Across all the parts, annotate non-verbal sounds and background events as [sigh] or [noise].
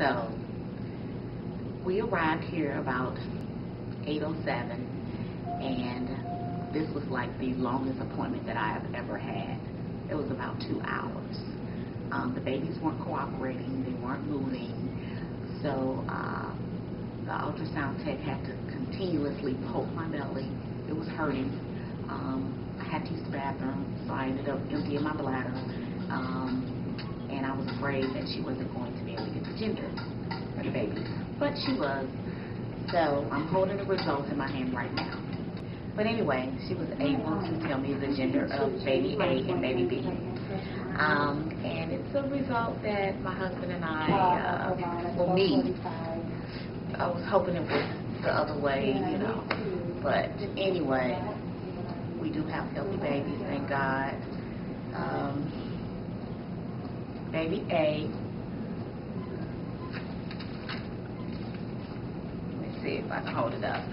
So, we arrived here about 8.07 and this was like the longest appointment that I have ever had. It was about two hours. Um, the babies weren't cooperating, they weren't moving, so uh, the ultrasound tech had to continuously poke my belly. It was hurting. Um, I had to use the bathroom, so I ended up emptying my bladder. Um, and I was afraid that she wasn't going to be able to get the gender for the baby. But she was. So I'm holding the results in my hand right now. But anyway, she was able to tell me the gender of baby A and baby B. Um, and it's a result that my husband and I, uh, well, I was hoping it was the other way, you know. But anyway, we do have healthy babies, thank God. Um, baby A. Let me see if I can hold it up.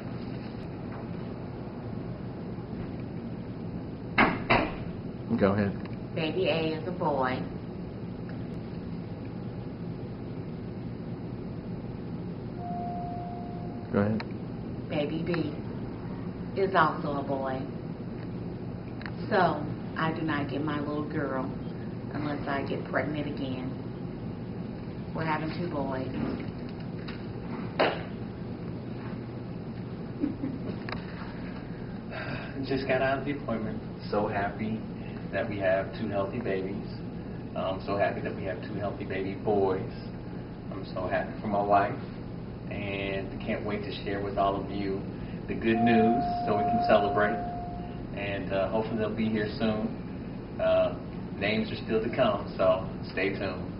Go ahead. Baby A is a boy. Go ahead. Baby B is also a boy. So, I do not get my little girl unless I get pregnant again. We're having two boys. [laughs] Just got out of the appointment. So happy that we have two healthy babies. I'm so happy that we have two healthy baby boys. I'm so happy for my wife. And can't wait to share with all of you the good news so we can celebrate. And uh, hopefully they'll be here soon. Names are still to come, so stay tuned.